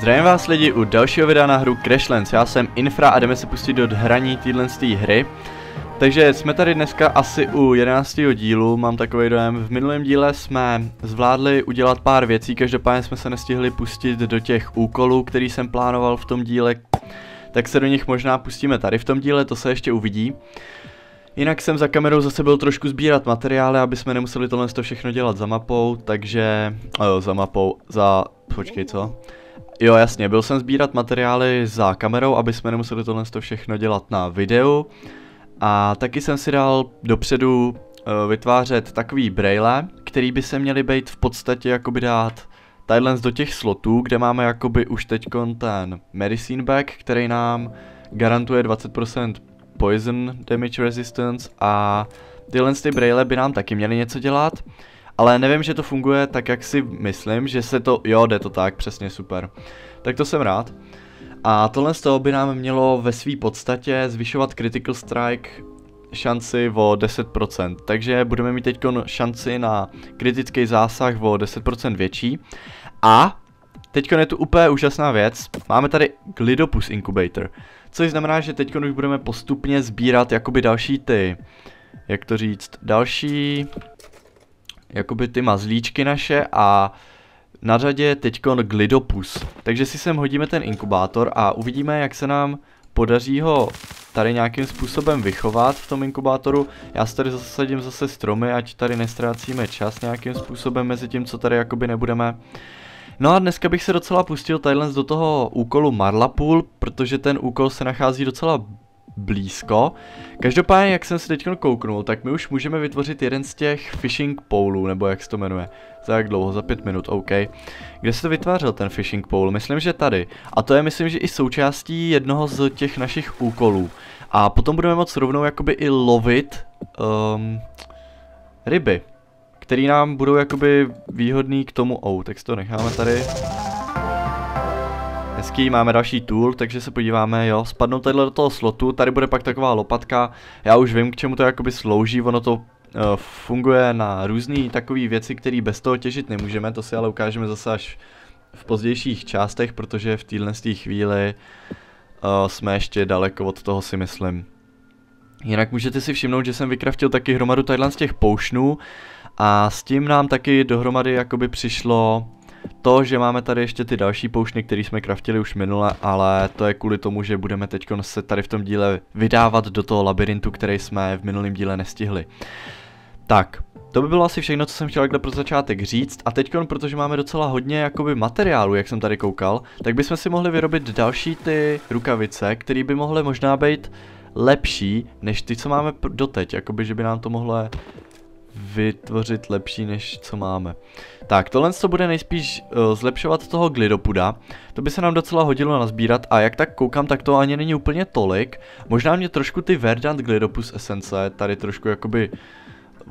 Zdravím vás lidi u dalšího videa na hru Crashlands, já jsem Infra a jdeme se pustit do hraní téhle hry. Takže jsme tady dneska asi u 11. dílu, mám takový dojem. V minulém díle jsme zvládli udělat pár věcí, každopádně jsme se nestihli pustit do těch úkolů, který jsem plánoval v tom díle. Tak se do nich možná pustíme tady v tom díle, to se ještě uvidí. Jinak jsem za kamerou zase byl trošku sbírat materiály, aby jsme nemuseli tohle to všechno dělat za mapou, takže... Jo, za mapou, za... Počkej, co? Jo, jasně, byl jsem sbírat materiály za kamerou, aby jsme nemuseli tohle to všechno dělat na videu. A taky jsem si dal dopředu uh, vytvářet takový braille, který by se měly být v podstatě jakoby dát tadyhle do těch slotů, kde máme jakoby už teď ten medicine bag, který nám garantuje 20% poison damage resistance a tyhle ty braille by nám taky měly něco dělat. Ale nevím, že to funguje tak, jak si myslím, že se to, jo, jde to tak, přesně super. Tak to jsem rád. A tohle z toho by nám mělo ve své podstatě zvyšovat critical strike šanci o 10%, takže budeme mít teď šanci na kritický zásah o 10% větší. A teď je tu úplně úžasná věc, máme tady Glidopus Incubator, což znamená, že teď už budeme postupně sbírat jakoby další ty, jak to říct, další jakoby ty mazlíčky naše a na řadě je teďkon Glidopus. Takže si sem hodíme ten inkubátor a uvidíme, jak se nám podaří ho tady nějakým způsobem vychovat v tom inkubátoru. Já si tady zasadím zase stromy, ať tady nestrácíme čas nějakým způsobem mezi tím, co tady jakoby nebudeme. No a dneska bych se docela pustil tadyhle do toho úkolu Marlapool, protože ten úkol se nachází docela blízko. Každopádně, jak jsem si teď kouknul, tak my už můžeme vytvořit jeden z těch fishing poleů, nebo jak se to jmenuje. Za jak dlouho? Za pět minut, OK. Kde se to vytvářel ten fishing pole? Myslím, že tady. A to je myslím, že i součástí jednoho z těch našich úkolů. A potom budeme moct rovnou jakoby i lovit um, ryby, který nám budou jakoby výhodný k tomu, oh, tak si to necháme tady. Hezký, máme další tool, takže se podíváme, jo, spadnou tady do toho slotu, tady bude pak taková lopatka, já už vím, k čemu to jakoby slouží, ono to uh, funguje na různé takové věci, které bez toho těžit nemůžeme, to si ale ukážeme zase až v pozdějších částech, protože v téhle chvíli uh, jsme ještě daleko od toho si myslím. Jinak můžete si všimnout, že jsem vykraftil taky hromadu tadyhle z těch poušnů a s tím nám taky dohromady jakoby přišlo to, že máme tady ještě ty další poušny, které jsme kraftili už minule, ale to je kvůli tomu, že budeme teď se tady v tom díle vydávat do toho labirintu, který jsme v minulém díle nestihli. Tak, to by bylo asi všechno, co jsem chtěl takhle pro začátek říct a teď, protože máme docela hodně jakoby materiálu, jak jsem tady koukal, tak bychom si mohli vyrobit další ty rukavice, které by mohly možná být lepší, než ty, co máme doteď, jakoby, že by nám to mohlo vytvořit lepší, než co máme. Tak, tohle to bude nejspíš uh, zlepšovat toho glidopuda. To by se nám docela hodilo nazbírat a jak tak koukám, tak to ani není úplně tolik. Možná mě trošku ty Verdant Glidopus esence tady trošku jakoby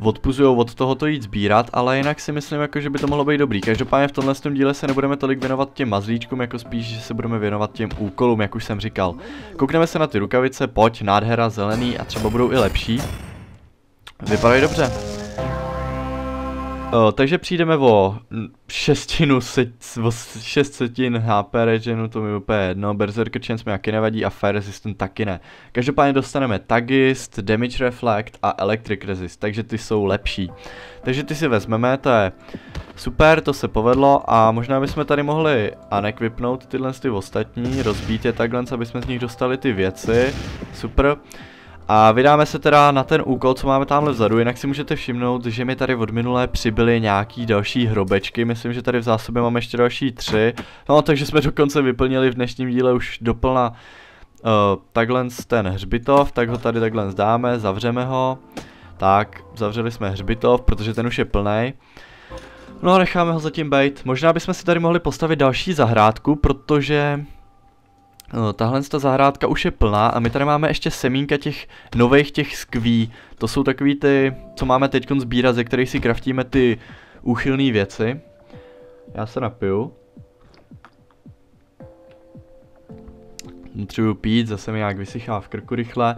odpuzujou od tohoto jít sbírat, ale jinak si myslím, jako, že by to mohlo být dobrý. Každopádně v tomhle díle se nebudeme tolik věnovat těm mazlíčkům, jako spíš, že se budeme věnovat těm úkolům, jak už jsem říkal. Koukneme se na ty rukavice, pojď, nádhera, zelený a třeba budou i lepší. Vypadají dobře. O, takže přijdeme o šestinu, se, o šest setin HP regenu, to mi úplně jedno, Berserker Chance mi taky nevadí a Fire Resistant taky ne. Každopádně dostaneme Tagist, Damage Reflect a Electric Resist, takže ty jsou lepší. Takže ty si vezmeme, to je super, to se povedlo a možná bychom tady mohli unequipnout tyhle ty ostatní, rozbít je takhle, aby jsme z nich dostali ty věci, super. A vydáme se teda na ten úkol, co máme tamhle vzadu, jinak si můžete všimnout, že mi tady od minulé přibyly nějaký další hrobečky, myslím, že tady v zásobě máme ještě další tři, no takže jsme dokonce vyplnili v dnešním díle už doplna uh, takhle ten hřbitov, tak ho tady takhle zdáme, zavřeme ho, tak, zavřeli jsme hřbitov, protože ten už je plný. No a necháme ho zatím být. Možná bychom si tady mohli postavit další zahrádku, protože No, tahle ta zahrádka už je plná a my tady máme ještě semínka těch nových těch skví. To jsou takový ty, co máme teď sbírat, ze kterých si kraftíme ty úchylné věci. Já se napiju. Potřebuji pít, zase mi nějak vysychá v krku rychle.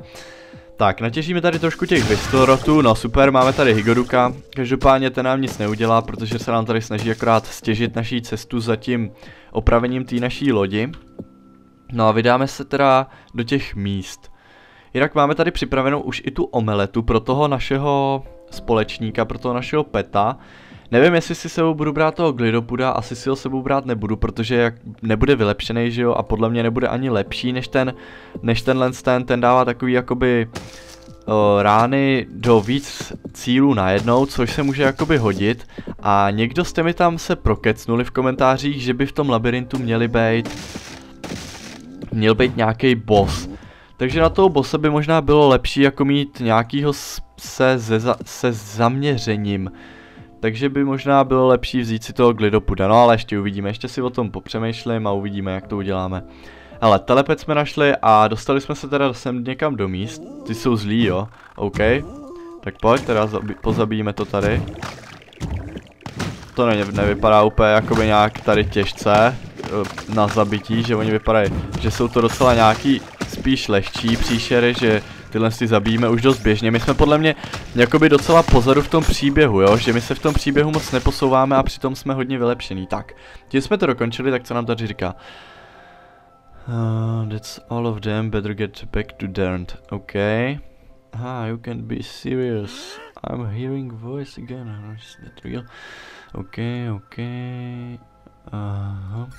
Tak, natěžíme tady trošku těch Vistorotů, no super, máme tady Higoduka. Každopádně ten nám nic neudělá, protože se nám tady snaží akorát stěžit naší cestu za tím opravením té naší lodi. No a vydáme se teda do těch míst. Jinak máme tady připravenou už i tu omeletu pro toho našeho společníka, pro toho našeho peta. Nevím, jestli si sebou budu brát toho Glidopuda, asi si ho sebou brát nebudu, protože jak nebude vylepšený, že jo, a podle mě nebude ani lepší než ten, než tenhle ten, ten dává takový jakoby o, rány do víc cílů najednou, což se může jakoby hodit. A někdo jste mi tam se prokecnuli v komentářích, že by v tom labirintu měli být měl být nějaký boss. Takže na toho bossa by možná bylo lepší jako mít nějakýho se, ze, se zaměřením. Takže by možná bylo lepší vzít si toho glidopuda, no ale ještě uvidíme, ještě si o tom popřemýšlím a uvidíme jak to uděláme. Ale telepet jsme našli a dostali jsme se teda sem někam do míst, ty jsou zlí jo, OK. Tak pojď, teda pozabijíme to tady. To ne, nevypadá úplně jakoby nějak tady těžce na zabití, že oni vypadají, že jsou to docela nějaký spíš lehčí příšery, že tyhle si zabijíme už dost běžně. My jsme podle mě jakoby docela pozadu v tom příběhu, jo? Že my se v tom příběhu moc neposouváme a přitom jsme hodně vylepšení. Tak, tím jsme to dokončili, tak co nám tady říká? Uh, that's all of them, better get back to Dernt. Okay. Ah, you can be serious. I'm hearing voice again. Is that real? Okay, okay. -huh.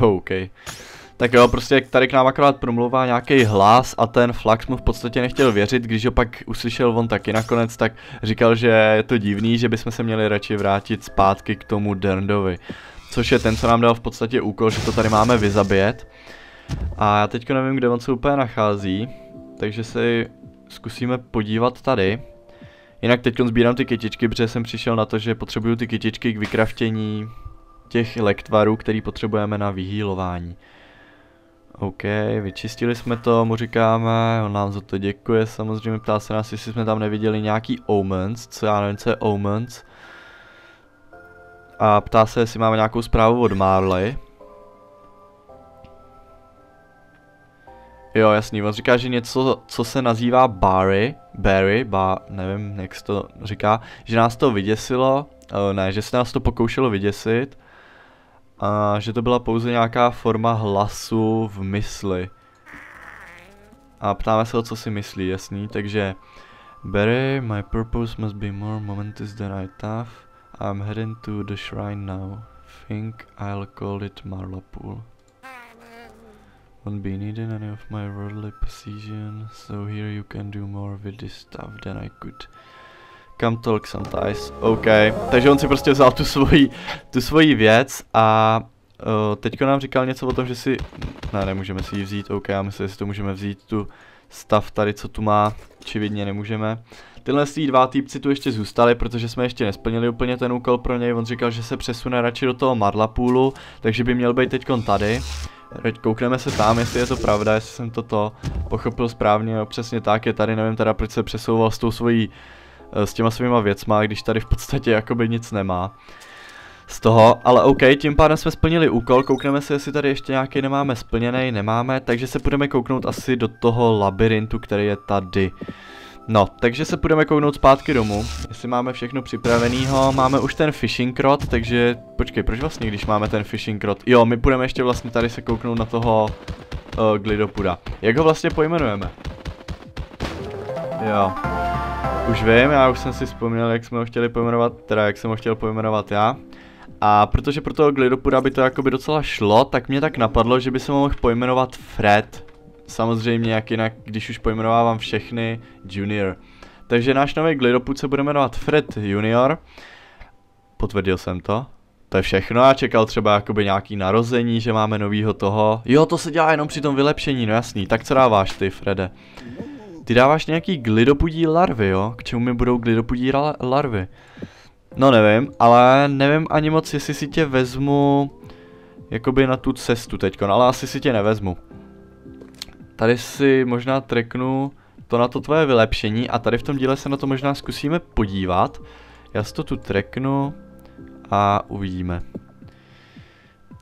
OK. Tak jo, prostě tady k nám akorát promluvá nějaký hlas a ten Flax mu v podstatě nechtěl věřit, když ho pak uslyšel on taky nakonec, tak říkal, že je to divný, že bychom se měli radši vrátit zpátky k tomu Derndovi. Což je ten, co nám dal v podstatě úkol, že to tady máme vyzabět. A já teďka nevím, kde on se úplně nachází, takže se zkusíme podívat tady. Jinak teď sbírám ty kytičky, protože jsem přišel na to, že potřebuju ty kytičky k vykraftění těch lektvarů, který potřebujeme na vyhýlování. OK, vyčistili jsme to, mu říkáme, on nám za to děkuje, samozřejmě ptá se nás, jestli jsme tam neviděli nějaký omens, co já nevím, co je omens. A ptá se, jestli máme nějakou zprávu od Marley. Jo, jasný, on říká, že něco, co se nazývá Barry, Barry, ba, nevím, jak se to říká, že nás to vyděsilo, uh, ne, že se nás to pokoušelo vyděsit, a že to byla pouze nějaká forma hlasu v mysli. A ptáme se o co si myslí, jasný, takže Barry, my purpose must be more momentous than I thought. I'm heading to the shrine now. Think I'll call it Marlapool. Won't be needing any of my worldly possession, so here you can do more with this stuff than I could. Come talk sometimes. OK. Takže on si prostě vzal tu svoji, tu svoji věc a uh, teďko nám říkal něco o tom, že si... Ne, nemůžeme si ji vzít, OK, já myslím, že si to můžeme vzít, tu stav tady, co tu má, očividně nemůžeme. Tyhle dva týpci tu ještě zůstali, protože jsme ještě nesplnili úplně ten úkol pro něj. On říkal, že se přesune radši do toho Marlapůlu, takže by měl být teďkon tady. Koukneme se tam, jestli je to pravda, jestli jsem toto pochopil správně, jo, přesně tak je tady, nevím teda proč se přesouval s tou svojí Eh, s těma svýma věcma, když tady v podstatě jakoby nic nemá. Z toho, ale OK, tím pádem jsme splnili úkol, koukneme se, jestli tady ještě nějaký nemáme splněný, nemáme, takže se budeme kouknout asi do toho labirintu, který je tady. No, takže se budeme kouknout zpátky domů, jestli máme všechno připravenýho, máme už ten fishing rod, takže počkej, proč vlastně, když máme ten fishing rod? Jo, my budeme ještě vlastně tady se kouknout na toho uh, glidopuda. Jak ho vlastně pojmenujeme? Jo. Už vím, já už jsem si vzpomněl, jak jsme ho chtěli pojmenovat, teda jak jsem ho chtěl pojmenovat já. A protože pro toho Glidopuda by to jakoby docela šlo, tak mě tak napadlo, že by se mohl pojmenovat Fred. Samozřejmě jak jinak, když už pojmenovávám všechny Junior. Takže náš nový Glidopud se bude jmenovat Fred Junior. Potvrdil jsem to. To je všechno, já čekal třeba jakoby nějaký narození, že máme novýho toho. Jo, to se dělá jenom při tom vylepšení, no jasný. Tak co dáváš ty, Frede? Ty dáváš nějaký glidopudí larvy, jo? K čemu mi budou glidopudí larvy? No nevím, ale nevím ani moc, jestli si tě vezmu jakoby na tu cestu teďko, ale asi si tě nevezmu. Tady si možná treknu to na to tvoje vylepšení a tady v tom díle se na to možná zkusíme podívat. Já si to tu treknu a uvidíme.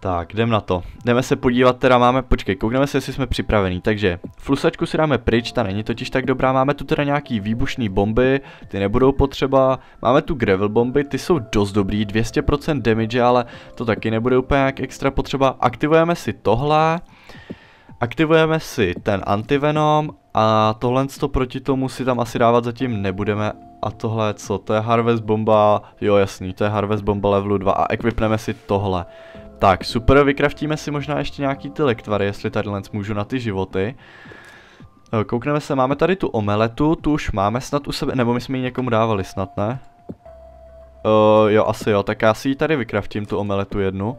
Tak, jdem na to. Jdeme se podívat, teda máme, počkej, koukneme se, jestli jsme připravení. Takže, flusačku si dáme pryč, ta není totiž tak dobrá. Máme tu teda nějaký výbušný bomby, ty nebudou potřeba. Máme tu gravel bomby, ty jsou dost dobrý, 200% damage, ale to taky nebude úplně jak extra potřeba. Aktivujeme si tohle. Aktivujeme si ten antivenom a tohle to proti tomu si tam asi dávat zatím nebudeme. A tohle co, to je Harvest bomba, jo jasný, to je Harvest bomba levelu 2 a equipneme si tohle. Tak, super, vykraftíme si možná ještě nějaký ty lektvary, jestli tady můžu na ty životy. Eh, koukneme se, máme tady tu omeletu, tu už máme snad u sebe, nebo my jsme ji někomu dávali snad, ne? Uh, jo, asi jo, tak já si ji tady vykraftím, tu omeletu jednu.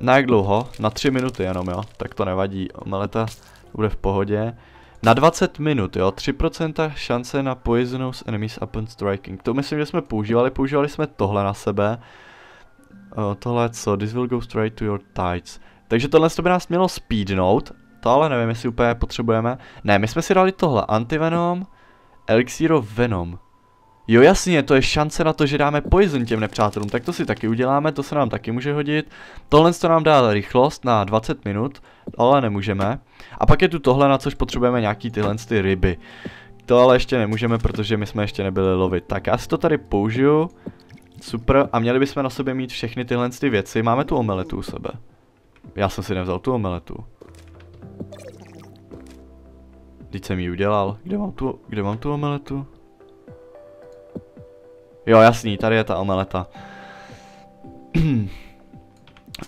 Na jak dlouho? Na 3 minuty jenom, jo, tak to nevadí, omeleta bude v pohodě. Na 20 minut, jo, 3% šance na poisonous enemies upon striking. To myslím, že jsme používali, používali jsme tohle na sebe. Uh, tohle co, this will go straight to your tides. Takže tohle to by nás mělo speednout, to ale nevím, jestli úplně potřebujeme. Ne, my jsme si dali tohle, antivenom, elixiro venom. Jo jasně, to je šance na to, že dáme poison těm nepřátelům, tak to si taky uděláme, to se nám taky může hodit. Tohle to nám dá rychlost na 20 minut, ale nemůžeme. A pak je tu tohle, na což potřebujeme nějaký tyhle ty ryby. To ale ještě nemůžeme, protože my jsme ještě nebyli lovit. Tak já si to tady použiju. Super, a měli bychom na sobě mít všechny tyhle ty věci. Máme tu omeletu u sebe. Já jsem si nevzal tu omeletu. Teď jsem ji udělal. Kde mám tu, kde mám tu omeletu? Jo, jasný, tady je ta omeleta.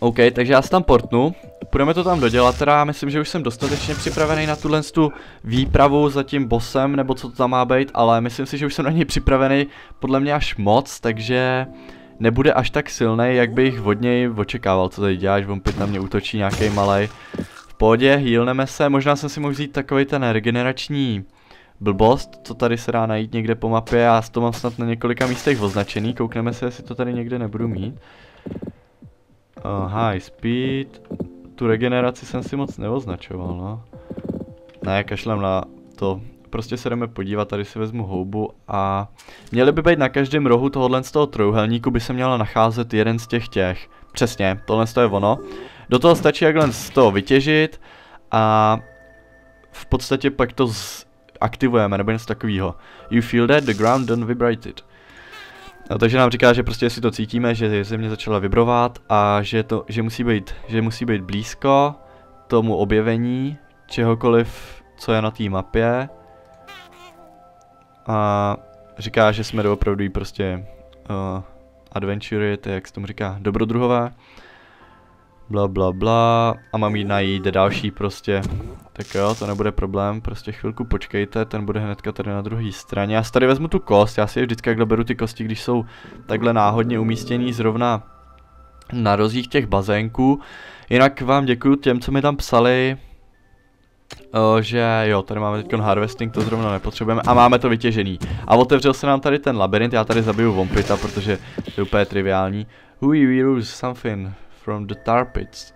OK, takže já se tam portnu. Půjdeme to tam dodělat, teda myslím, že už jsem dostatečně připravený na tuhle tu výpravu za tím bossem, nebo co to tam má být, ale myslím si, že už jsem na něj připravený podle mě až moc, takže nebude až tak silný, jak bych od něj očekával, co tady děláš, Vompit na mě útočí nějaký malej. V pohodě, healneme se, možná jsem si mohl vzít takový ten regenerační blbost, co tady se dá najít někde po mapě, já to mám snad na několika místech označený, koukneme se, jestli to tady někde nebudu mít. Uh, high speed, tu regeneraci jsem si moc neoznačoval, no. Ne, kašlem na to. Prostě se jdeme podívat, tady si vezmu houbu a měli by být na každém rohu tohohle z toho trojuhelníku by se měla nacházet jeden z těch těch. Přesně, tohle je ono. Do toho stačí jakhle z toho vytěžit a v podstatě pak to z aktivujeme nebo něco takového. You feel that the ground don't vibrated. No, takže nám říká, že prostě si to cítíme, že země začala vibrovat a že, to, že, musí být, že musí být blízko tomu objevení čehokoliv, co je na té mapě. A říká, že jsme doopravdy prostě uh, adventure, to jak se tomu říká, dobrodruhové bla bla bla a mám jít najít další prostě. Tak jo, to nebude problém, prostě chvilku počkejte, ten bude hnedka tady na druhé straně. Já si tady vezmu tu kost, já si je vždycky takhle beru ty kosti, když jsou takhle náhodně umístěný zrovna na rozích těch bazénků. Jinak vám děkuji těm, co mi tam psali, že jo, tady máme teď harvesting, to zrovna nepotřebujeme a máme to vytěžený. A otevřel se nám tady ten labirint, já tady zabiju Vompita, protože to je úplně triviální. We lose something from the tar pits.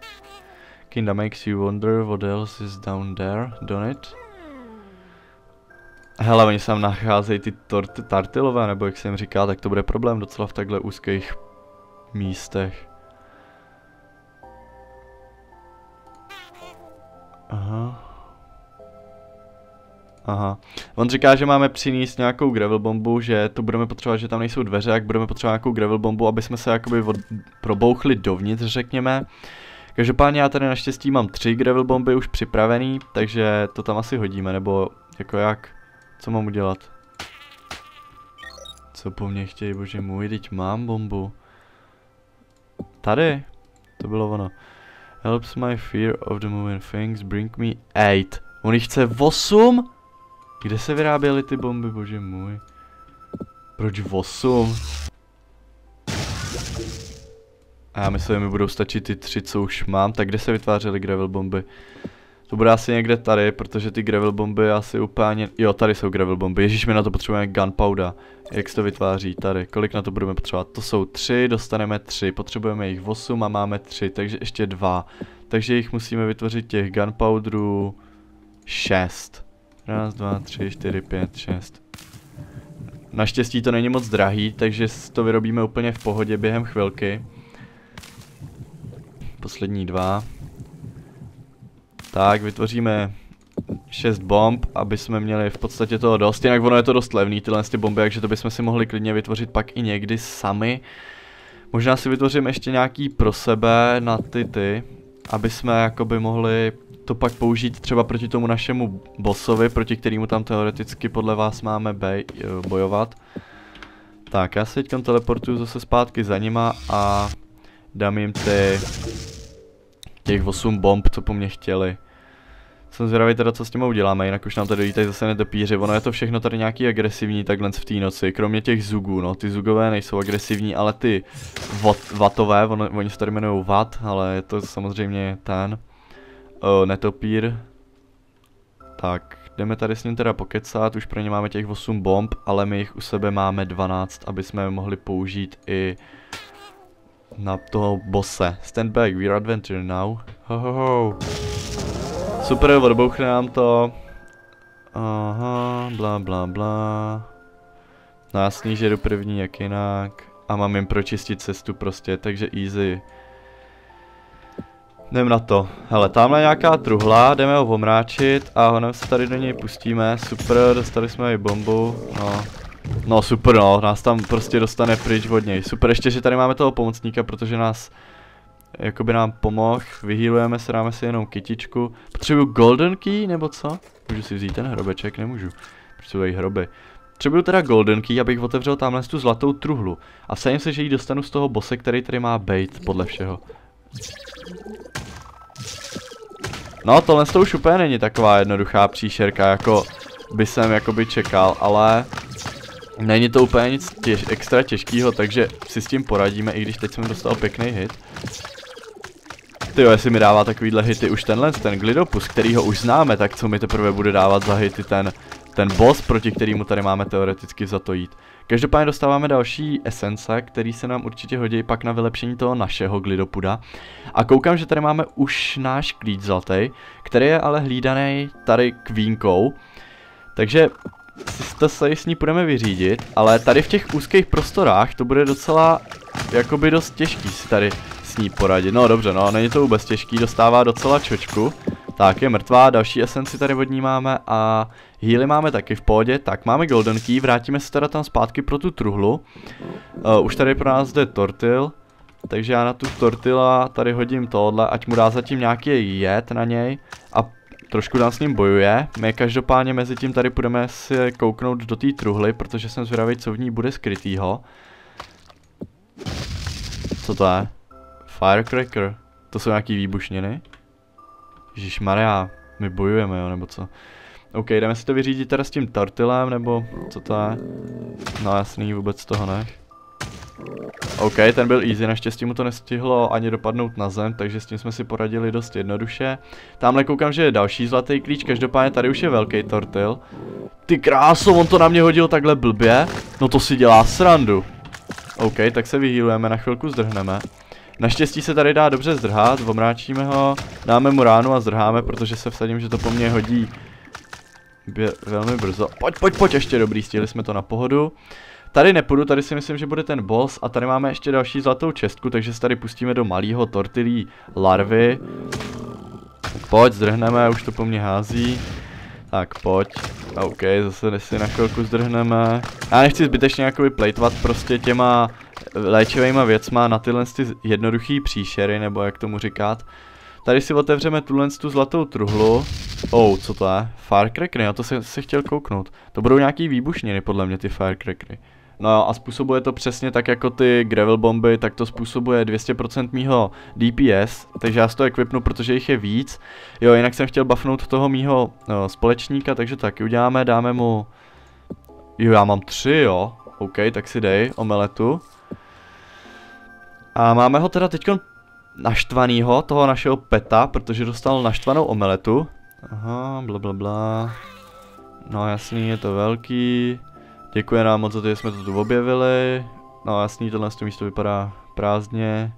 Kinda makes you wonder what else is down there, don't it? Hele, oni se tam nacházejí ty torty tartilové, nebo jak jsem říkal, tak to bude problém docela v takhle úzkých místech. Aha. Aha. On říká, že máme přinést nějakou gravel bombu, že to budeme potřebovat, že tam nejsou dveře, jak budeme potřebovat nějakou gravel bombu, aby jsme se jakoby od, probouchli dovnitř, řekněme. Každopádně já tady naštěstí mám tři gravel bomby už připravený, takže to tam asi hodíme, nebo jako jak? Co mám udělat? Co po mně chtějí, bože můj, teď mám bombu. Tady? To bylo ono. Helps my fear of the moving things, bring me 8. On jich chce 8? Kde se vyráběly ty bomby, bože můj? Proč 8? A já myslím, že mi budou stačit ty tři, co už mám. Tak kde se vytvářely gravel bomby? To bude asi někde tady, protože ty gravel bomby asi úplně... Jo, tady jsou gravel bomby. Ježíš, my na to potřebujeme gunpowder. Jak se to vytváří? Tady. Kolik na to budeme potřebovat? To jsou tři, dostaneme tři. Potřebujeme jich 8 a máme tři, takže ještě dva. Takže jich musíme vytvořit těch gunpowderů 6. Raz, dva, tři, čtyři, pět, šest. Naštěstí to není moc drahý, takže to vyrobíme úplně v pohodě během chvilky. poslední dva. Tak, vytvoříme 6 bomb, aby jsme měli v podstatě toho dost, jinak ono je to dost levný tyhle ty bomby, takže to bychom si mohli klidně vytvořit pak i někdy sami. Možná si vytvořím ještě nějaký pro sebe na ty ty, aby jsme jakoby mohli to pak použít třeba proti tomu našemu bossovi, proti kterému tam teoreticky podle vás máme bej, bojovat. Tak, já se teď teleportuju zase zpátky za nima a dám jim ty těch 8 bomb, co po mně chtěli. Jsem zvědavý teda, co s tím uděláme, jinak už nám tady tady zase netopíři. Ono je to všechno tady nějaký agresivní takhle v té noci, kromě těch zugů, no. Ty zugové nejsou agresivní, ale ty vatové, on, oni se tady jmenují vat, ale je to samozřejmě ten uh, netopír. Tak, jdeme tady s ním teda pokecat, už pro ně máme těch 8 bomb, ale my jich u sebe máme 12, aby jsme je mohli použít i na toho bose. Stand back, we're adventure now. Ho, ho, ho. Super, odbouchne nám to. Aha, bla bla bla. No jasný, že jdu první, jak jinak. A mám jim pročistit cestu prostě, takže easy. Jdem na to. Hele, tamhle nějaká truhla, jdeme ho omráčit a honem se tady do něj pustíme. Super, dostali jsme i bombu. No. No super no, nás tam prostě dostane pryč od něj. Super, ještě, že tady máme toho pomocníka, protože nás jakoby nám pomohl, vyhýlujeme se, dáme si jenom kytičku. Potřebuju golden key, nebo co? Můžu si vzít ten hrobeček, nemůžu. Potřebuji hroby. Potřebuju teda golden key, abych otevřel tamhle tu zlatou truhlu. A vsadím se, že ji dostanu z toho bose, který tady má bait, podle všeho. No, tohle to už úplně není taková jednoduchá příšerka, jako by jsem jakoby čekal, ale není to úplně nic těž, extra těžkého, takže si s tím poradíme, i když teď jsem dostal pěkný hit. Ty jestli mi dává takovýhle hity už tenhle, ten Glidopus, který ho už známe, tak co mi teprve bude dávat za hity ten, ten boss, proti kterému tady máme teoreticky za to jít. Každopádně dostáváme další esence, který se nám určitě hodí pak na vylepšení toho našeho Glidopuda. A koukám, že tady máme už náš klíč zlatý, který je ale hlídaný tady kvínkou. Takže to se s ní budeme vyřídit, ale tady v těch úzkých prostorách to bude docela jakoby dost těžký si tady s ní poradit. No dobře, no, není to vůbec těžký, dostává docela čočku. Tak, je mrtvá, další esenci tady od ní máme a healy máme taky v pohodě. Tak, máme golden key, vrátíme se teda tam zpátky pro tu truhlu. Uh, už tady pro nás jde tortil. Takže já na tu tortila tady hodím tohle, ať mu dá zatím nějaký jed na něj a trošku tam s ním bojuje. My každopádně mezi tím tady půjdeme si kouknout do té truhly, protože jsem zvědavý, co v ní bude skrytýho. Co to je? Firecracker. To jsou nějaký výbušniny? Ježíš Maria, my bojujeme, jo, nebo co? OK, jdeme si to vyřídit teda s tím tortilem, nebo co to je? No jasný, vůbec toho nech. OK, ten byl easy, naštěstí mu to nestihlo ani dopadnout na zem, takže s tím jsme si poradili dost jednoduše. Tamhle koukám, že je další zlatý klíč, každopádně tady už je velký tortil. Ty kráso, on to na mě hodil takhle blbě? No to si dělá srandu. OK, tak se vyhýlujeme, na chvilku zdrhneme. Naštěstí se tady dá dobře zdrhat, omráčíme ho, dáme mu ránu a zdrháme, protože se vsadím, že to po mně hodí Bě velmi brzo. Pojď, pojď, pojď, ještě dobrý, stihli jsme to na pohodu. Tady nepůjdu, tady si myslím, že bude ten boss a tady máme ještě další zlatou čestku, takže se tady pustíme do malého tortilí larvy. Pojď, zdrhneme, už to po mně hází. Tak pojď. OK, zase si na chvilku zdrhneme. Já nechci zbytečně jakoby plejtvat prostě těma léčivýma věcma na tyhle ty jednoduchý příšery, nebo jak tomu říkat. Tady si otevřeme tuhle tu zlatou truhlu. Oh, co to je? Firecrackery, já to se, se chtěl kouknout. To budou nějaký výbušniny, podle mě, ty firecrackery. No a způsobuje to přesně tak jako ty gravel bomby, tak to způsobuje 200% mýho DPS, takže já si to equipnu, protože jich je víc. Jo, jinak jsem chtěl buffnout toho mýho no, společníka, takže taky uděláme, dáme mu... Jo, já mám tři, jo. OK, tak si dej omeletu. A máme ho teda teďkon naštvanýho, toho našeho peta, protože dostal naštvanou omeletu. Aha, bla bla bla. No jasný, je to velký. Děkuji nám moc za to, že jsme to tu objevili. No jasný, tohle to místo vypadá prázdně.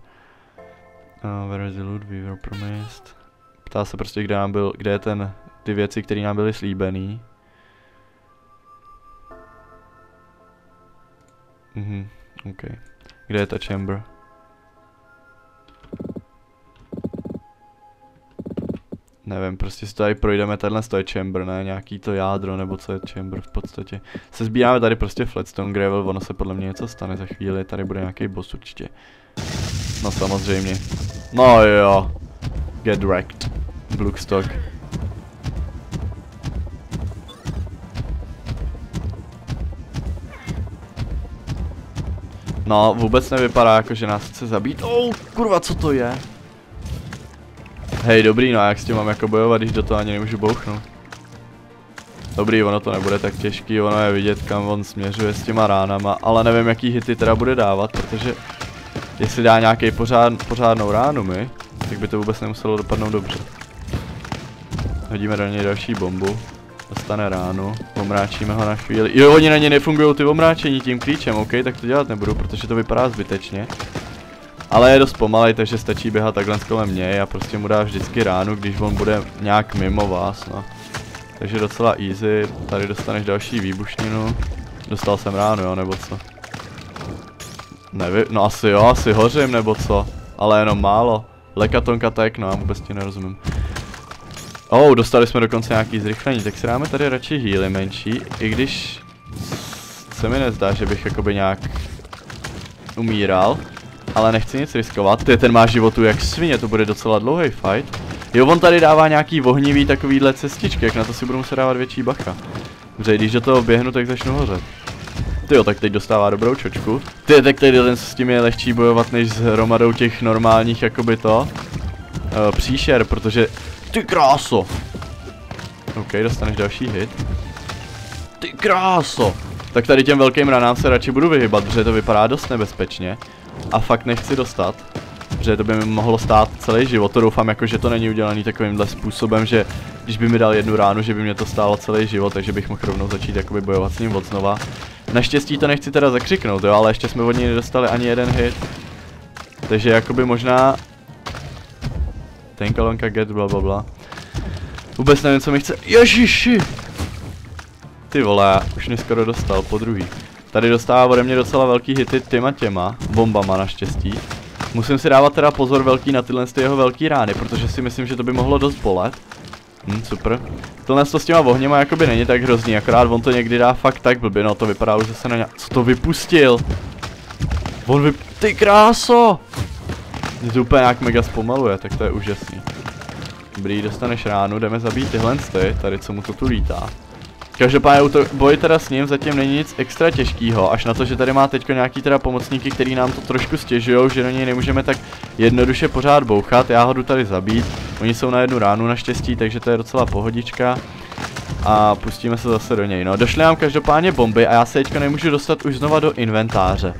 Uh, where is the loot we were promised? Ptá se prostě, kde nám byl, kde je ten, ty věci, které nám byly slíbený. Mhm, OK. Kde je ta chamber? Nevím, prostě si tady projdeme, tenhle to je chamber, ne, nějaký to jádro, nebo co je chamber v podstatě. Se sbíráme tady prostě flatstone gravel, ono se podle mě něco stane za chvíli, tady bude nějaký boss určitě. No samozřejmě. No jo. Get wrecked. Blookstock. No, vůbec nevypadá jako, že nás chce zabít. Oh, kurva, co to je? Hej, dobrý, no a jak s tím mám jako bojovat, když do toho ani nemůžu bouchnout? Dobrý, ono to nebude tak těžký, ono je vidět, kam on směřuje s těma ránama, ale nevím, jaký hity teda bude dávat, protože jestli dá nějaký pořád, pořádnou ránu mi, tak by to vůbec nemuselo dopadnout dobře. Hodíme do něj další bombu, dostane ránu, omráčíme ho na chvíli. Jo, oni na ně nefungují ty omráčení tím klíčem, ok, tak to dělat nebudu, protože to vypadá zbytečně. Ale je dost pomalej, takže stačí běhat takhle kolem něj a prostě mu dá vždycky ránu, když on bude nějak mimo vás, no. Takže docela easy, tady dostaneš další výbušninu. Dostal jsem ránu, jo, nebo co? Nevím, no asi jo, asi hořím, nebo co? Ale jenom málo. Lekatonka tek, no, vůbec ti nerozumím. Oh, dostali jsme dokonce nějaký zrychlení, tak si dáme tady radši healy menší, i když se mi nezdá, že bych jakoby nějak umíral. Ale nechci nic riskovat, ty ten má životu jak svině, to bude docela dlouhý fight. Jo, on tady dává nějaký ohnivý takovýhle cestičky, jak na to si budu muset dávat větší bacha. Dobře, když do toho běhnu, tak začnu hořet. Ty jo, tak teď dostává dobrou čočku. Ty, tak tady ten s tím je lehčí bojovat, než s hromadou těch normálních, jakoby to. Uh, příšer, protože... Ty kráso! OK, dostaneš další hit. Ty kráso! Tak tady těm velkým ranám se radši budu vyhybat, protože to vypadá dost nebezpečně. A fakt nechci dostat. Protože to by mi mohlo stát celý život, to doufám jako, že to není udělaný takovýmhle způsobem, že když by mi dal jednu ránu, že by mě to stálo celý život, takže bych mohl rovnou začít jakoby bojovat s ním od znova. Naštěstí to nechci teda zakřiknout, jo, ale ještě jsme od něj nedostali ani jeden hit. Takže jakoby možná... Ten kolonka get bla bla bla. Vůbec nevím, co mi chce. Ježiši! Ty vole, už mě skoro dostal, po druhý. Tady dostává ode mě docela velký hity těma těma, bombama naštěstí. Musím si dávat teda pozor velký na tyhle ty jeho velký rány, protože si myslím, že to by mohlo dost bolet. Hm, super. Tohle to s těma ohněma jakoby není tak hrozný, akorát on to někdy dá fakt tak blbě, no to vypadá už zase na ně... Co to vypustil? On vyp... Ty kráso! Mě to úplně nějak mega zpomaluje, tak to je úžasný. Dobrý, dostaneš ránu, jdeme zabít tyhle ty, tady co mu to tu lítá. Každopádně boj teda s ním zatím není nic extra těžkého, až na to, že tady má teďko nějaký teda pomocníky, který nám to trošku stěžujou, že do něj nemůžeme tak jednoduše pořád bouchat, já ho jdu tady zabít, oni jsou na jednu ránu naštěstí, takže to je docela pohodička. A pustíme se zase do něj. No, došly nám každopádně bomby a já se teďka nemůžu dostat už znova do inventáře.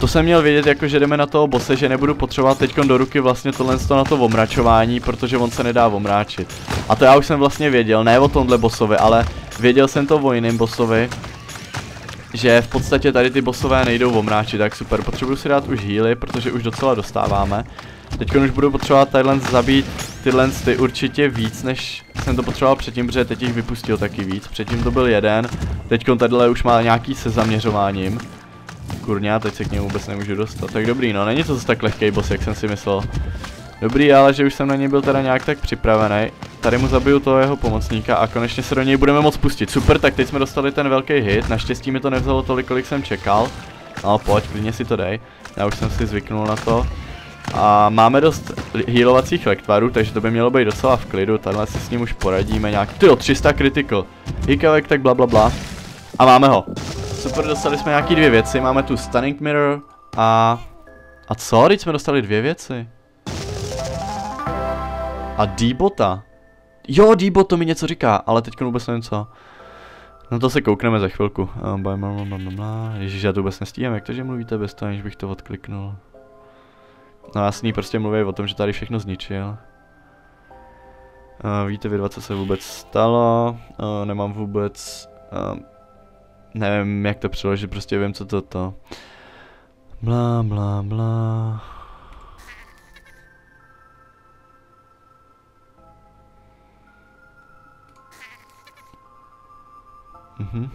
To jsem měl vědět, jako že jdeme na toho bose, že nebudu potřebovat teď do ruky vlastně tohle na to omračování, protože on se nedá omráčit. A to já už jsem vlastně věděl, ne o tomhle bosovi, ale věděl jsem to o jiném bossovi. Že v podstatě tady ty bossové nejdou omráčit, tak super, potřebuju si dát už healy, protože už docela dostáváme. Teď už budu potřebovat tadyhle zabít tyhle ty určitě víc, než jsem to potřeboval předtím, protože teď jich vypustil taky víc. Předtím to byl jeden, teď tadyhle už má nějaký se zaměřováním. Kurňa, teď se k němu vůbec nemůžu dostat. Tak dobrý, no není to zase tak lehký boss, jak jsem si myslel. Dobrý, ale že už jsem na něj byl teda nějak tak připravený. Tady mu zabiju toho jeho pomocníka a konečně se do něj budeme moct pustit. Super, tak teď jsme dostali ten velký hit. Naštěstí mi to nevzalo tolik, kolik jsem čekal. No pojď, klidně si to dej. Já už jsem si zvyknul na to. A máme dost healovacích lektvarů, takže to by mělo být docela v klidu. Tahle si s ním už poradíme nějak. Tyjo, 300 critical. Hikavek, tak bla bla bla. A máme ho. Super, dostali jsme nějaký dvě věci. Máme tu stunning mirror a... A co? Teď jsme dostali dvě věci. A D-bota. Jo, D-bot to mi něco říká, ale teď vůbec nevím co. No to se koukneme za chvilku. Ježíš, já to vůbec nestíhám, jak to, že mluvíte bez toho, aniž bych to odkliknul. No jasný, prostě mluví o tom, že tady všechno zničil. Uh, víte vy dva, co se vůbec stalo, uh, nemám vůbec, uh, nevím jak to přeložit, prostě vím co to to. Bla bla bla. Mhm.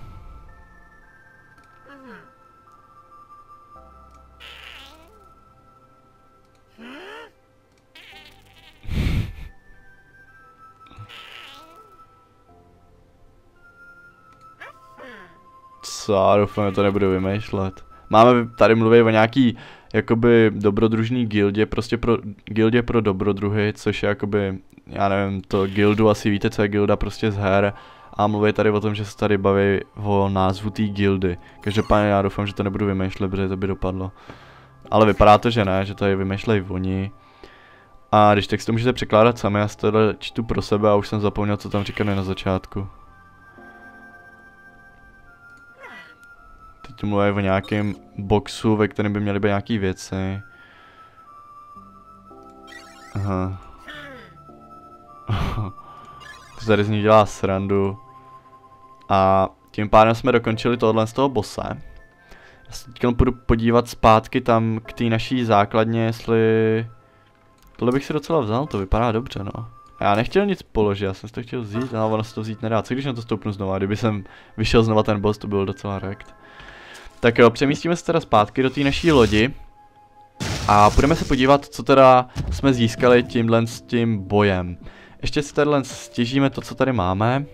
Co, doufám, že to nebudu vymýšlet. Máme, tady mluvit o nějaký, jakoby, dobrodružný gildě, prostě pro, gildě pro dobrodruhy, což je jakoby, já nevím, to gildu asi víte, co je gilda prostě z her. A mluví tady o tom, že se tady baví o názvu té gildy. Každopádně já doufám, že to nebudu vymýšlet, protože to by dopadlo. Ale vypadá to, že ne, že tady vymýšlejí oni. A když tak si to můžete překládat sami, já si to čtu pro sebe a už jsem zapomněl, co tam říkali na začátku. Teď mluví o nějakém boxu, ve kterém by měly být nějaký věci. Aha. to tady z ní dělá srandu. A tím pádem jsme dokončili tohle z toho bose. Já se teď půjdu podívat zpátky tam k té naší základně, jestli... Tohle bych si docela vzal, to vypadá dobře, no. Já nechtěl nic položit, já jsem si to chtěl vzít, ale ono se to vzít nedá. Co když na to stoupnu znova? Kdyby jsem vyšel znova ten boss, to bylo docela rekt. Tak jo, přemístíme se teda zpátky do té naší lodi. A budeme se podívat, co teda jsme získali tímhle s tím bojem. Ještě si tadyhle stěžíme to, co tady máme.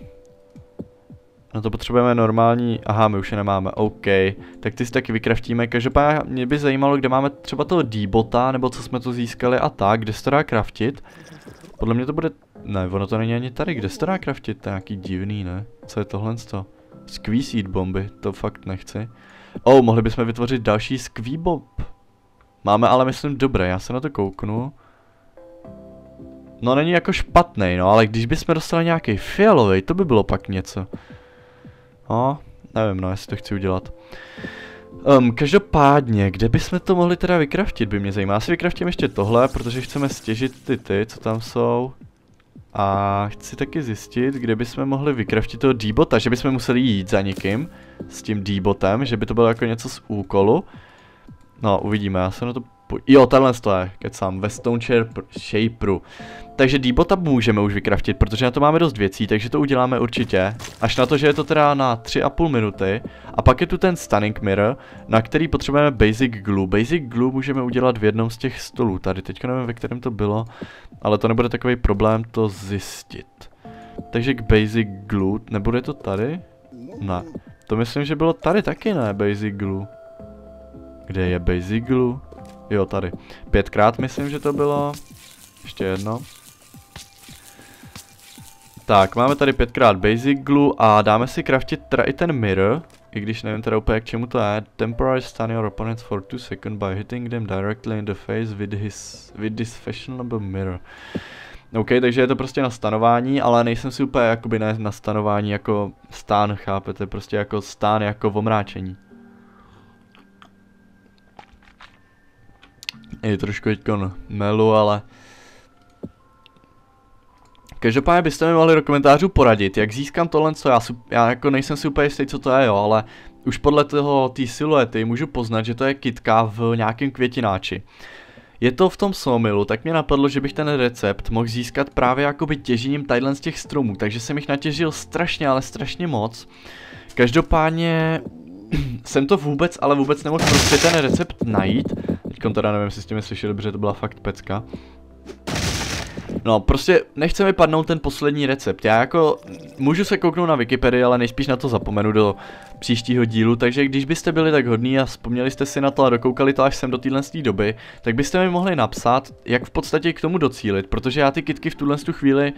No to potřebujeme normální, aha, my už je nemáme, OK. Tak ty si taky vykraftíme, každopádně mě by zajímalo, kde máme třeba toho D-bota, nebo co jsme tu získali a tak, kde se to dá kraftit. Podle mě to bude, ne, ono to není ani tady, kde se to dá kraftit, to je nějaký divný, ne? Co je tohle to? Squeeze bomby, to fakt nechci. Oh, mohli bychom vytvořit další squeebob. Máme ale myslím dobré, já se na to kouknu. No není jako špatný, no, ale když bychom dostali nějaký fialový, to by bylo pak něco. No, nevím, no, jestli to chci udělat. Um, každopádně, kde bychom to mohli teda vykraftit, by mě zajímá. Asi vykraftím ještě tohle, protože chceme stěžit ty ty, co tam jsou. A chci taky zjistit, kde bychom mohli vykraftit toho D-bota, že bychom museli jít za někým s tím D-botem, že by to bylo jako něco z úkolu. No, uvidíme, já se na to Jo, tenhle to je, kecám, ve Stone Shaperu. Takže D-bota můžeme už vykraftit, protože na to máme dost věcí, takže to uděláme určitě. Až na to, že je to teda na 3,5 minuty. A pak je tu ten Stunning Mirror, na který potřebujeme Basic Glue. Basic Glue můžeme udělat v jednom z těch stolů. Tady teďka nevím, ve kterém to bylo, ale to nebude takový problém to zjistit. Takže k Basic Glue, nebude to tady? Ne. To myslím, že bylo tady taky, ne? Basic Glue. Kde je Basic Glue? Jo, tady. Pětkrát myslím, že to bylo. Ještě jedno. Tak, máme tady pětkrát basic glue a dáme si craftit teda i ten mirror. I když nevím teda úplně k čemu to je. Temporary stun your opponents for 2 seconds by hitting them directly in the face with, his, with this fashionable mirror. OK, takže je to prostě na stanování, ale nejsem si úplně jakoby ne na stanování jako stán, chápete? Prostě jako stán jako v omráčení. I trošku teďkon melu, ale... Každopádně byste mi mohli do komentářů poradit, jak získám tohle, co já, já jako nejsem si úplně jistý, co to je, jo, ale už podle toho, té siluety můžu poznat, že to je kitka v nějakém květináči. Je to v tom somilu, tak mě napadlo, že bych ten recept mohl získat právě jakoby těžením tadyhle z těch stromů, takže jsem jich natěžil strašně, ale strašně moc. Každopádně jsem to vůbec, ale vůbec nemohl prostě ten recept najít, Teďkon teda nevím, jestli s těmi slyšeli, protože to byla fakt pecka. No, prostě nechce mi padnout ten poslední recept. Já jako můžu se kouknout na Wikipedii, ale nejspíš na to zapomenu do příštího dílu, takže když byste byli tak hodní a vzpomněli jste si na to a dokoukali to až sem do téhle doby, tak byste mi mohli napsat, jak v podstatě k tomu docílit, protože já ty kitky v tuhle chvíli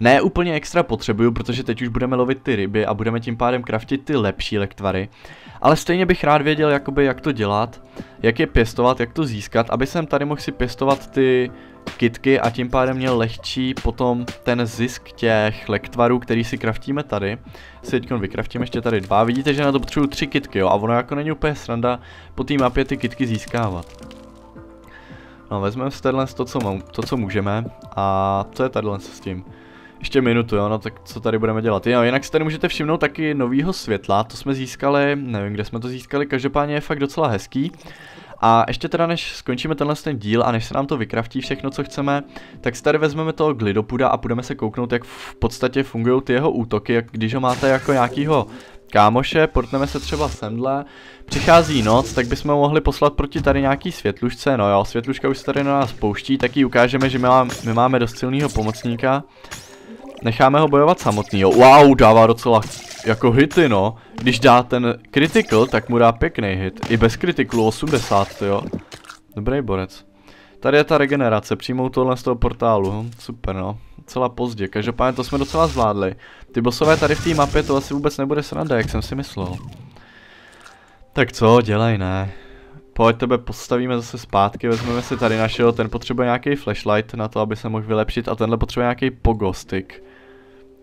ne úplně extra potřebuju, protože teď už budeme lovit ty ryby a budeme tím pádem kraftit ty lepší lektvary. Ale stejně bych rád věděl, jakoby, jak to dělat, jak je pěstovat, jak to získat, aby jsem tady mohl si pěstovat ty kitky a tím pádem měl lehčí potom ten zisk těch lektvarů, který si kraftíme tady. Si teď vykraftím ještě tady dva. Vidíte, že na to potřebuju tři kitky, jo, a ono jako není úplně sranda po té mapě ty kitky získávat. No, vezmeme si tenhle to, co, to, co můžeme a co je tady s tím? Ještě minutu, jo, no tak co tady budeme dělat? Jo, jinak si tady můžete všimnout taky novýho světla, to jsme získali, nevím kde jsme to získali, každopádně je fakt docela hezký. A ještě teda než skončíme tenhle ten díl a než se nám to vykraftí všechno, co chceme, tak si tady vezmeme toho glidopuda a budeme se kouknout, jak v podstatě fungují ty jeho útoky, jak když ho máte jako nějakýho kámoše, portneme se třeba semdle, přichází noc, tak bychom mohli poslat proti tady nějaký světlušce, no jo, světluška už se tady na nás pouští, tak ji ukážeme, že my, máme, my máme dost silného pomocníka. Necháme ho bojovat samotný. Wow, dává docela jako hity, no. Když dá ten critical, tak mu dá pěkný hit. I bez criticalu 80, jo. Dobrý borec. Tady je ta regenerace, přijmou tohle z toho portálu. Hm, super, no. Celá pozdě, každopádně to jsme docela zvládli. Ty bossové tady v té mapě to asi vůbec nebude sranda, jak jsem si myslel. Tak co, dělej, ne. Pojď, tebe postavíme zase zpátky, vezmeme si tady našeho, ten potřebuje nějaký flashlight na to, aby se mohl vylepšit a tenhle potřebuje nějaký pogostik.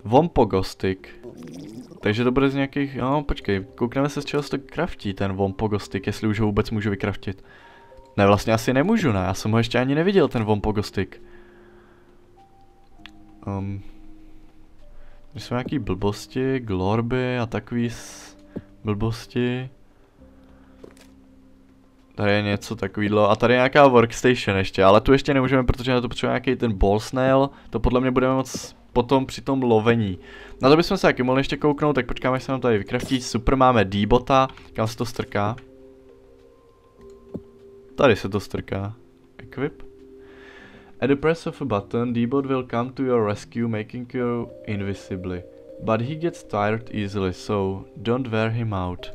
Vom pogostik. Takže to bude z nějakých, no počkej, koukneme se z čeho se to kraftí, ten vom pogostik, jestli už ho vůbec můžu vykraftit. Ne, vlastně asi nemůžu, ne, já jsem ho ještě ani neviděl, ten vom pogostik. Um, jsou nějaký blbosti, glorby a takový blbosti. Tady je něco takovýhle. A tady je nějaká workstation ještě, ale tu ještě nemůžeme, protože na to potřebujeme nějaký ten ball snail. To podle mě budeme moc potom při tom lovení. Na to bychom se taky mohli ještě kouknout, tak počkáme, až se nám tady vykraftí. Super, máme D-bota, kam se to strká. Tady se to strká. Equip. At the press of a button, D-bot will come to your rescue, making you invisibly. But he gets tired easily, so don't wear him out.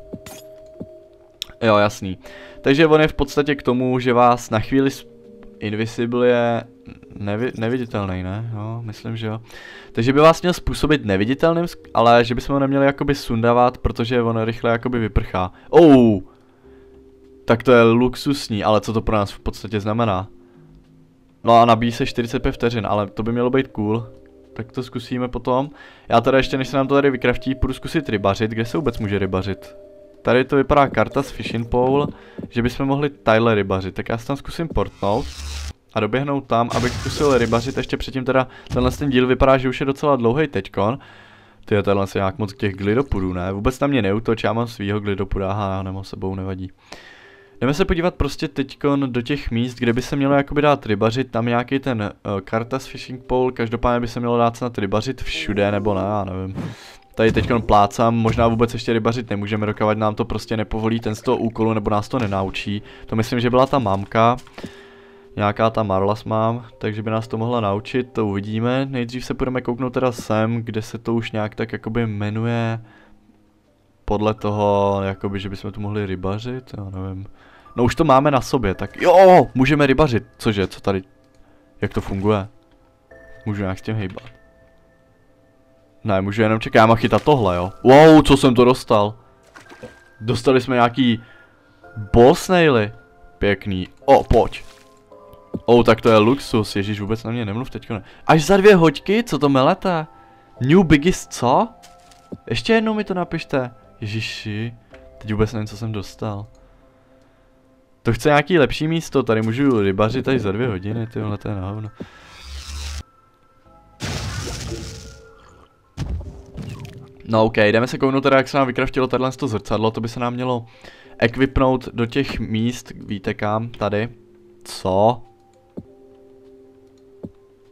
Jo, jasný. Takže on je v podstatě k tomu, že vás na chvíli Invisible je nevi neviditelný, ne? Jo, myslím, že jo. Takže by vás měl způsobit neviditelným, ale že bychom ho neměli jakoby sundavat, protože on rychle jakoby vyprchá. Oh! Tak to je luxusní, ale co to pro nás v podstatě znamená? No a nabíjí se 45 vteřin, ale to by mělo být cool. Tak to zkusíme potom. Já teda ještě, než se nám to tady vykraftí, půjdu zkusit rybařit. Kde se vůbec může rybařit? Tady to vypadá karta z Fishing Pole, že bychom mohli Tyler rybařit. Tak já se tam zkusím portnout a doběhnout tam, abych zkusil rybařit. Ještě předtím teda tenhle ten díl vypadá, že už je docela dlouhý teďkon. Ty je tenhle se nějak moc těch glidopudů, ne? Vůbec na mě neutoč, já mám svýho glidopuda, aha, já nemám sebou, nevadí. Jdeme se podívat prostě teďkon do těch míst, kde by se mělo jakoby dát rybařit, tam nějaký ten uh, karta z fishing pole, každopádně by se mělo dát snad rybařit všude, nebo ne, já nevím. Tady teď plácám, možná vůbec ještě rybařit nemůžeme, dokovat nám to prostě nepovolí ten z toho úkolu, nebo nás to nenaučí. To myslím, že byla ta mamka. Nějaká ta Marlas mám, takže by nás to mohla naučit, to uvidíme. Nejdřív se budeme kouknout teda sem, kde se to už nějak tak jakoby jmenuje podle toho, jakoby, že bychom tu mohli rybařit, já nevím. No už to máme na sobě, tak jo, můžeme rybařit. Cože, co tady, jak to funguje? Můžu nějak s tím hejbat. Ne, můžu jenom čekat, já mám chytat tohle, jo. Wow, co jsem to dostal? Dostali jsme nějaký snaily. Pěkný. O, pojď. O, tak to je luxus, ježíš, vůbec na mě nemluv teďko ne. Až za dvě hoďky, co to melete? New biggest co? Ještě jednou mi to napište. Ježíši, teď vůbec nevím, co jsem dostal. To chce nějaký lepší místo, tady můžu rybařit až za dvě hodiny, tyhle to je na hovno. No ok, jdeme se kouknout teda, jak se nám vykraftilo tohle to zrcadlo, to by se nám mělo equipnout do těch míst, víte kam, tady. Co?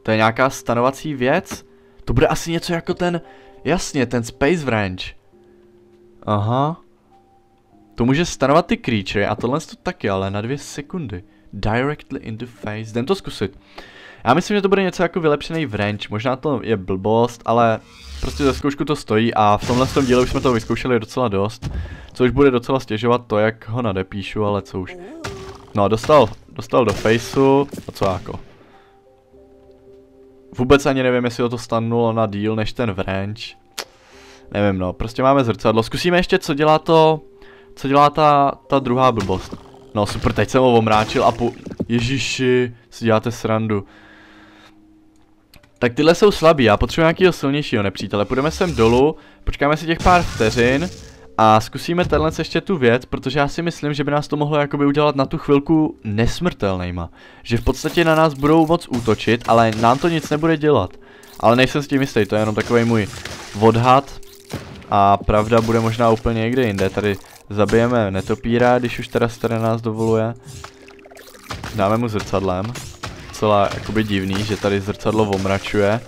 To je nějaká stanovací věc? To bude asi něco jako ten, jasně, ten Space Wrench. Aha. To může stanovat ty creature a tohle to taky, ale na dvě sekundy. Directly in the face. Jdem to zkusit. Já myslím, že to bude něco jako vylepšený wrench. Možná to je blbost, ale prostě za zkoušku to stojí a v tomhle tom díle už jsme to vyzkoušeli docela dost. Což bude docela stěžovat to, jak ho nadepíšu, ale co už. No, dostal, dostal do faceu, a co jako. Vůbec ani nevím, jestli ho to stanulo na díl než ten wrench. Nevím no, prostě máme zrcadlo. Zkusíme ještě, co dělá to, co dělá ta, ta druhá blbost. No super, teď jsem ho omráčil a po... Ježiši, si děláte srandu. Tak tyhle jsou slabý, já potřebuji nějakého silnějšího nepřítele. Půjdeme sem dolů, počkáme si těch pár vteřin a zkusíme tenhle ještě tu věc, protože já si myslím, že by nás to mohlo jakoby udělat na tu chvilku nesmrtelnýma. Že v podstatě na nás budou moc útočit, ale nám to nic nebude dělat. Ale nejsem s tím jistý, to je jenom takový můj odhad. A pravda bude možná úplně někde jinde. Tady zabijeme netopíra, když už teda staré nás dovoluje. Dáme mu zrcadlem docela jakoby divný, že tady zrcadlo omračuje.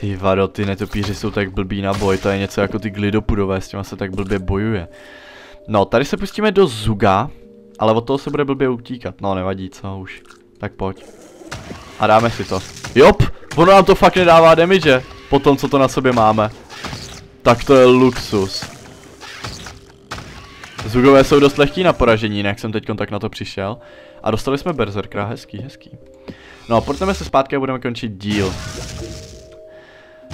Ty vado, ty netopíři jsou tak blbý na boj, to je něco jako ty glidopudové, s těma se tak blbě bojuje. No, tady se pustíme do Zuga, ale od toho se bude blbě utíkat. No, nevadí, co už. Tak pojď. A dáme si to. Jop! Ono nám to fakt nedává damage, po tom, co to na sobě máme. Tak to je luxus. Zugové jsou dost lehký na poražení, jak jsem teď tak na to přišel. A dostali jsme Berserkra, hezký, hezký. No a se zpátky a budeme končit díl.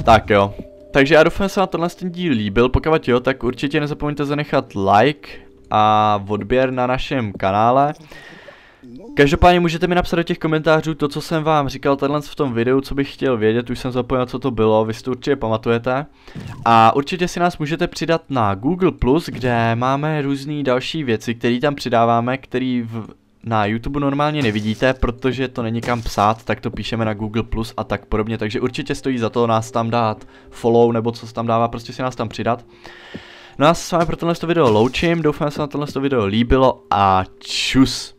Tak jo. Takže já doufám, že se vám tenhle ten díl líbil, pokud jo, tak určitě nezapomeňte zanechat like a odběr na našem kanále. Každopádně můžete mi napsat do těch komentářů to, co jsem vám říkal tenhle v tom videu, co bych chtěl vědět, už jsem zapomněl, co to bylo, vy si to určitě pamatujete. A určitě si nás můžete přidat na Google+, kde máme různé další věci, které tam přidáváme, které v, na YouTube normálně nevidíte, protože to není kam psát, tak to píšeme na Google Plus a tak podobně, takže určitě stojí za to nás tam dát follow nebo co se tam dává, prostě si nás tam přidat. No a s vámi pro tohle video loučím, doufám, že se vám tohle video líbilo a čus.